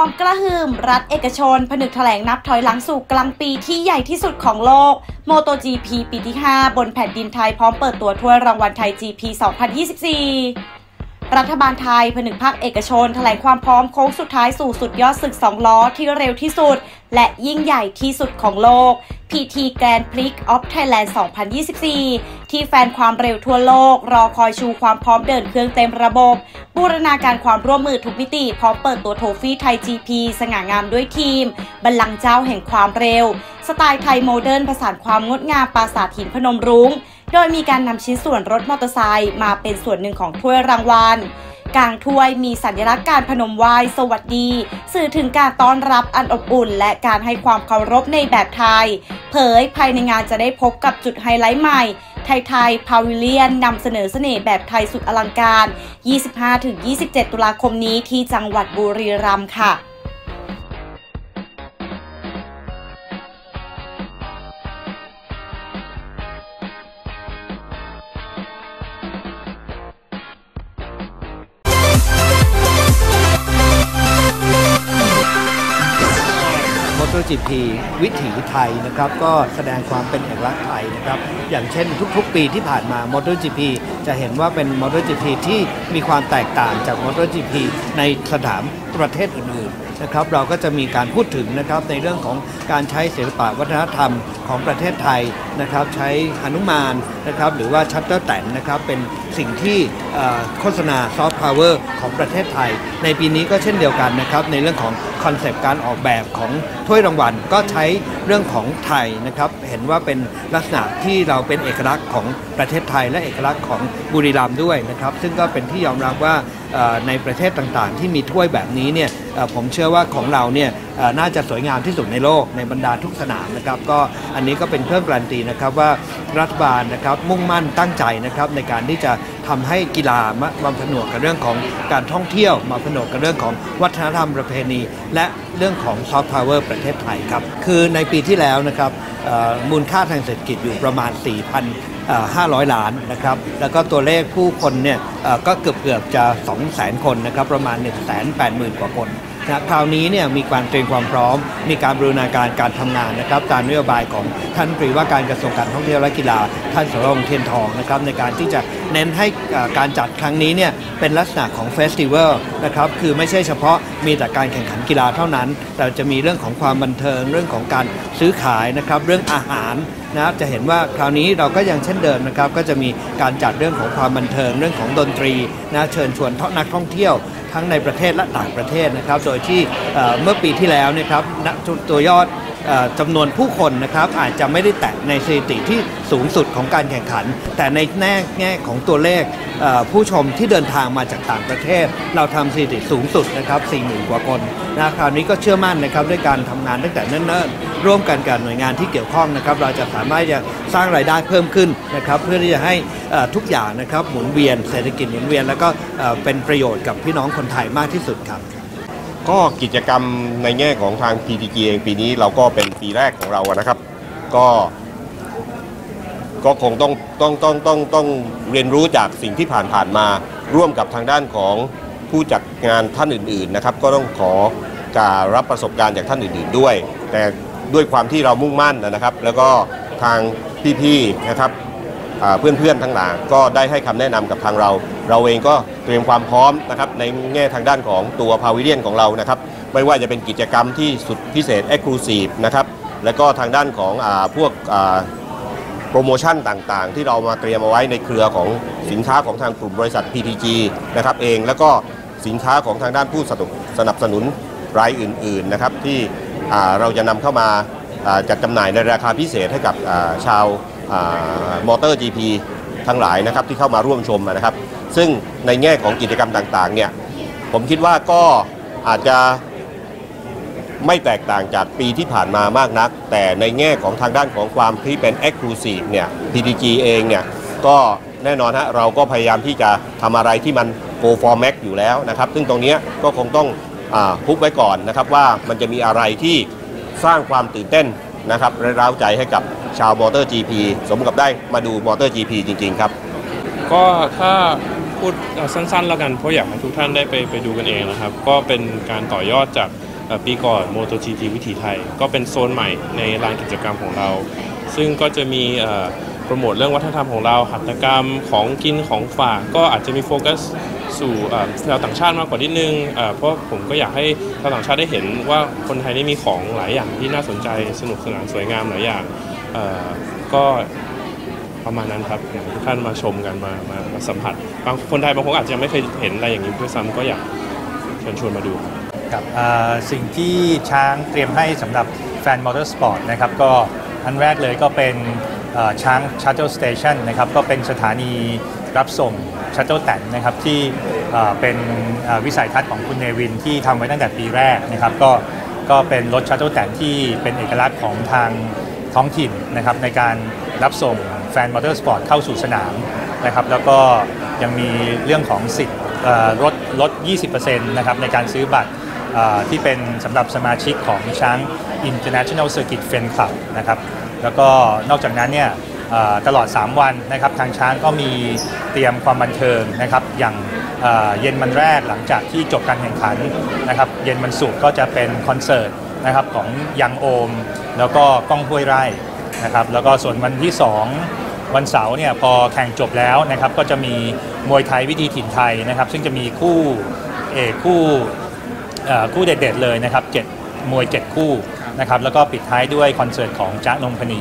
ความกระหึ่ม รัฐเอกชน ผนึกแถลงนับถอยหลังสู่กลางปีที่ใหญ่ที่สุดของโลก m o t o GP ปีที่ 5 บนแผ่นดินไทยพร้อมเปิดตัวถ้วยรางวัลไทย GP 2024 รัฐบาลไทยผนึกภาคเอกชน แถลงความพร้อมโค้งสุดท้ายสู่สุดยอดศึก 2 ล้อที่เร็วที่สุด และยิ่งใหญ่ที่สุดของโลก PT Grand Prix of Thailand 2024 ที่แฟนความเร็วทั่วโลก รอคอยชูความพร้อมเดินเครื่องเต็มระบบ บูรณาการความร่วมมือทุกมิติพร้อมเปิดตัวโทฟี่ไทย GP สง่างามด้วยทีม บัลลังก์เจ้าแห่งความเร็ว สไตล์ไทยโมเดิร์นผสานความงดงามปราสาทหินพนมรุง้ง โดยมีการนำชิ้นส่วนรถมอเตอร์ไซค์มาเป็นส่วนหนึ่งของถ้วยรางวัลกลางถ้วยมีสัญลักษณ์การพนมไหว้สวัสดี สื่อถึงการต้อนรับอันอบอุ่น และการให้ความเคารพในแบบไทย เผยภายในงานจะได้พบกับจุดไฮไลท์ใหม่ ไทยพาวิเลียนนำเสนอเสน่ห์แบบไทยสุดอลังการ 25-27 ตุลาคมนี้ที่จังหวัดบุรีรัมย์ค่ะ มอเตอร์จีพีวิถีไทยนะครับ ก็แสดงความเป็นเอกลักษณ์ไทยนะครับ อย่างเช่นทุกๆ ปีที่ผ่านมา MotoGP จะเห็นว่าเป็น MotoGP ที่มีความแตกต่างจาก MotoGP ในสถานประเทศอื่นๆ นะครับเราก็จะมีการพูดถึงนะครับในเรื่องของการใช้ศิลปะวัฒนธรรมของประเทศไทยนะครับใช้หนุมานนะครับหรือว่าชัตเตอร์แตนนะครับเป็นสิ่งที่โฆษณา soft power ของประเทศไทย ในปีนี้ก็เช่นเดียวกันนะครับในเรื่องของคอนเซปต์การออกแบบของถ้วยรางวัลก็ใช้เรื่องของไทยนะครับเห็นว่าเป็นลักษณะที่เราเป็นเอกลักษณ์ของประเทศไทย และเอกลักษณ์ของบุรีรัมย์ด้วยนะครับซึ่งก็เป็นที่ยอมรับว่าในประเทศต่างๆ ที่มีถ้วยแบบนี้เนี่ยผมเชื่อว่าของเราเนี่ยน่าจะสวยงามที่สุดในโลกในบรรดาทุกสนามนะครับก็อันนี้ก็เป็นเครื่องการันตีนะครับว่ารัฐบาลนะครับมุ่งมั่นตั้งใจนะครับในการที่จะทำให้กีฬามามาผนวกกับเรื่องของการท่องเที่ยวมาผนวกกับเรื่องของวัฒนธรรมประเพณี และเรื่องของซอฟต์พาวเวอร์ประเทศไทยครับคือในปีที่แล้วนะครับมูลค่าทางเศรษฐกิจอยู่ประมาณ 4,000 500 ล้านนะครับ แล้วก็ตัวเลขผู้คนเนี่ยก็เกือบเกือบจะ 200,000 คนนะครับ ประมาณ 180,000 กว่าคนนะคราวนี้เนี่ยมีการเตรียมความพร้อม มีการบรูรณาการการทำงานนะครับตามนโยบายของท่านรัฐมนตรีว่าการกระทรวงการท่องเที่ยวและกีฬา ท่านสรวงศ์ เทียนทองนะครับในการที่จะเน้นให้การจัดครั้งนี้เนี่ยเป็นลักษณะของ festival นะครับคือไม่ใช่เฉพาะมีแต่การแข่งขันกีฬาเท่านั้น แต่จะมีเรื่องของความบันเทิงเรื่องของการซื้อขายนะครับเรื่องอาหารนะจะเห็นว่าคราวนี้เราก็ยังเช่นเดิมนะครับก็จะมีการจัดเรื่องของความบันเทิงเรื่องของดนตรีนะเชิญชวนนักท่องเที่ยวทั้งในประเทศและต่างประเทศนะครับ โดยที่เมื่อปีที่แล้วนะครับตัวยอด จำนวนผู้คนนะครับอาจจะไม่ได้แตะในสถิติที่สูงสุดของการแข่งขัน แต่ในแง่แง่ของตัวเลขเผู้ชมที่เดินทางมาจากต่างประเทศ เราทำสถิติสูงสุดนะครับ40,000 กว่าคนนะคราวนี้ก็เชื่อมั่นนะครับด้วยการทำงานตั้งแต่เนิ่นๆร่วมกันกับหน่วยงานที่เกี่ยวข้องนะครับเราจะสามารถจะสร้างรายได้เพิ่มขึ้นนะครับเพื่อที่จะให้ทุกอย่างนะครับหมุนเวียนเศรษฐกิจหมุนเวียน แล้วก็เป็นประโยชน์กับพี่น้องคนไทยมากที่สุดครับ ก็กิจกรรมในแง่ของทาง PTG เองปีนี้เราก็เป็นปีแรกของเรานะครับ ก็ ก็คงต้องต้องต้องต้องต้องเรียนรู้จากสิ่งที่ผ่านผ่านมา ร่วมกับทางด้านของผู้จัดงานท่านอื่นๆนะครับ ก็ต้องขอการรับประสบการณ์จากท่านอื่น ๆด้วย แต่ด้วยความที่เรามุ่งมั่นนะครับ แล้วก็ทางพี่ๆนะครับ เพื่อนๆทั้งหลายก็ได้ให้คำแนะนำกับทางเรา เราเองก็เตรียมความพร้อมนะครับในแง่ทางด้านของตัวพาวิเลียนของเรานะครับไม่ว่าจะเป็นกิจกรรมที่สุดพิเศษ e x c l u s i v e นะครับแล้วก็ทางด้านของอพวกโปรโมชั่นต่างๆ ที่เรามาเตรียมเอาไว้ในเครือของสินค้าของทางกลุ่มบริษัท PTG นะครับเองแล้วก็สินค้าของทางด้านผู้สนับสนับสนุนรายอื่นๆนะครับที่เราจะนำเข้ามาจัดจำหน่ายในราคาพิเศษให้กับชาว มอเตอร์ GP ทั้งหลายนะครับที่เข้ามาร่วมชมนะครับ ซึ่งในแง่ของกิจกรรมต่างๆเนี่ยผมคิดว่าก็อาจจะไม่แตกต่างจากปีที่ผ่านมามากนัก แต่ในแง่ของทางด้านของความที่เป็น Exclusive เนี่ย PTG เองเนี่ยก็แน่นอนฮะเราก็พยายามที่จะทำอะไรที่มัน Go for Max อยู่แล้วนะครับ ซึ่งตรงนี้ก็คงต้องอพุกไว้ก่อนนะครับว่ามันจะมีอะไรที่สร้างความตื่นเต้น นะครับและร้าวใจให้กับชาวมอเตอร์ GP สมกับได้มาดูมอเตอร์ GP จริง ๆ ครับ ก็ถ้าพูดสั้นๆ แล้วกันเพราะอยากให้ทุกท่านได้ไปไปดูกันเองนะครับ ก็เป็นการต่อยอดจากเอ่อปีก่อน MotoGP วิถีไทย ก็เป็นโซนใหม่ในลานกิจกรรมของเรา ซึ่งก็จะมี โปรโมทเรื่องวัฒนธรรมของเราหัตถกรรมของกินของฝากก็อาจจะมีโฟกัสสู่ชาวต่างชาติมากกว่านิดนึงเพราะผมก็อยากให้ชาวต่างชาติได้เห็นว่าคนไทยนี่มีของหลายอย่างที่น่าสนใจสนุกสนานสวยงามหลายอย่างก็ประมาณนั้นครับอยากทุกท่านมาชมกันมามามาสัมผัสบางคนไทยบางคนอาจจะยังไม่เคยเห็นอะไรอย่างนี้ด้วยซ้ำก็อยากเชิญชวนมาดูครับกับสิ่งที่ช้างเตรียมให้สำหรับแฟนมอเตอร์สปอร์ตนะครับก็อันแรกเลยก็เป็น ช้าง Shuttle Station นะครับก็เป็นสถานีรับส่ง shuttle แต๋นนะครับที่เป็นวิสัยทัศน์ของคุณเนวินที่ทำไว้ตั้งแต่ปีแรกนะครับก็ก็เป็นรถ shuttle แต๋นที่เป็นเอกลักษณ์ของทางท้องถิ่นนะครับในการรับส่งแฟนมอเตอร์สปอร์ตเข้าสู่สนามนะครับแล้วก็ยังมีเรื่องของสิทธิ์ลดลด 20%นะครับในการซื้อบัตรที่เป็นสำหรับสมาชิกของช้าง International Circuit Fan Club นะครับ แล้วก็นอกจากนั้นเนี่ยตลอด 3 วันนะครับทางช้างก็มีเตรียมความบันเทิงนะครับอย่างเย็นวันแรกหลังจากที่จบการแข่งขันนะครับเย็นวันศุกร์ก็จะเป็นคอนเสิร์ตนะครับของยังโอม แล้วก็ก้องห้วยไร่นะครับแล้วก็ส่วนวันที่ 2 วันเสาร์เนี่ยพอแข่งจบแล้วนะครับก็จะมีมวยไทยวิธีถิ่นไทยนะครับซึ่งจะมีคู่เอกคู่เอ่อคู่เด็ดๆเลยนะครับเจ็ดมวย 7 คู่ นะครับแล้วก็ปิดท้ายด้วยคอนเสิร์ตของจ๊ะนงพนี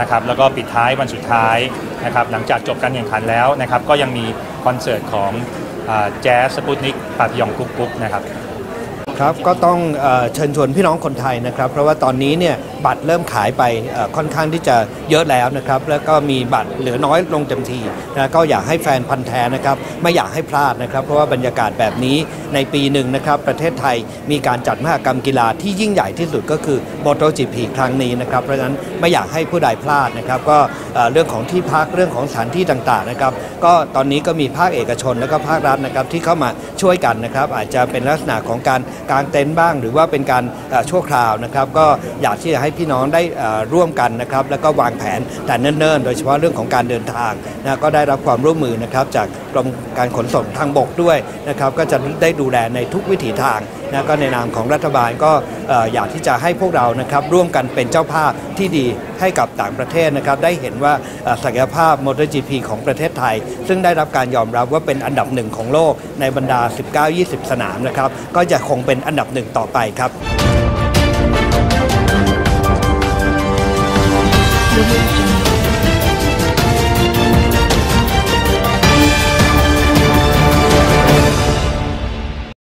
นะครับแล้วก็ปิดท้ายวันสุดท้ายนะครับหลังจากจบการแข่งขันแล้วนะครับก็ยังมีคอนเสิร์ตของแจ๊สสปุตนิกปาพิยองกุ๊กกุ๊กนะครับครับก็ต้องเชิญชวนพี่น้องคนไทยนะครับ เพราะว่าตอนนี้เนี่ยบัตรเริ่มขายไปค่อนข้างที่จะเยอะแล้วนะครับ แล้วก็มีบัตรเหลือน้อยลงเต็มทีนะก็อยากให้แฟนพันธ์แท้นะครับไม่อยากให้พลาดนะครับ เพราะว่าบรรยากาศแบบนี้ในปีหนึ่งนะครับ ประเทศไทยมีการจัดมหกรรมกีฬาที่ยิ่งใหญ่ที่สุดก็คือ MotoGP ครั้งนี้นะครับ เพราะฉะนั้นไม่อยากให้ผู้ใดพลาดนะครับ ก็เรื่องของที่พักเรื่องของสถานที่ต่างๆนะครับ ก็ตอนนี้ก็มีภาคเอกชนแล้วก็ภาครัฐนะครับที่เข้ามาช่วยกันนะครับ อาจจะเป็นลักษณะของการกางเต็นท์บ้าง หรือว่าเป็นการชั่วคราวนะครับ ก็อยากที่จะใให้พี่น้องได้ร่วมกันนะครับแล้วก็วางแผนแต่เนิ่นๆ โดยเฉพาะเรื่องของการเดินทางนะก็ได้รับความร่วมมือนะครับจากกรมการขนส่งทางบกด้วยนะครับก็จะได้ดูแลในทุกวิถีทางนะก็ในนามของรัฐบาลก็เอ่อยากที่จะให้พวกเรานะครับร่วมกันเป็นเจ้าภาพที่ดีให้กับต่างประเทศนะครับได้เห็นว่าศักยภาพ MotoGP ของประเทศไทย ซึ่งได้รับการยอมรับว่าเป็นอันดับหนึ่งของโลกในบรรดา 19-20 สนามนะครับก็จะคงเป็นอันดับหนึ่งต่อไปครับ removed